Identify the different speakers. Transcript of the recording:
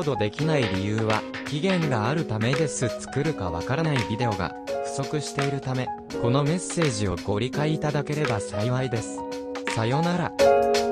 Speaker 1: ードできない理由は、期限があるためです作るかわからないビデオが不足しているため、このメッセージをご理解いただければ幸いです。さよなら。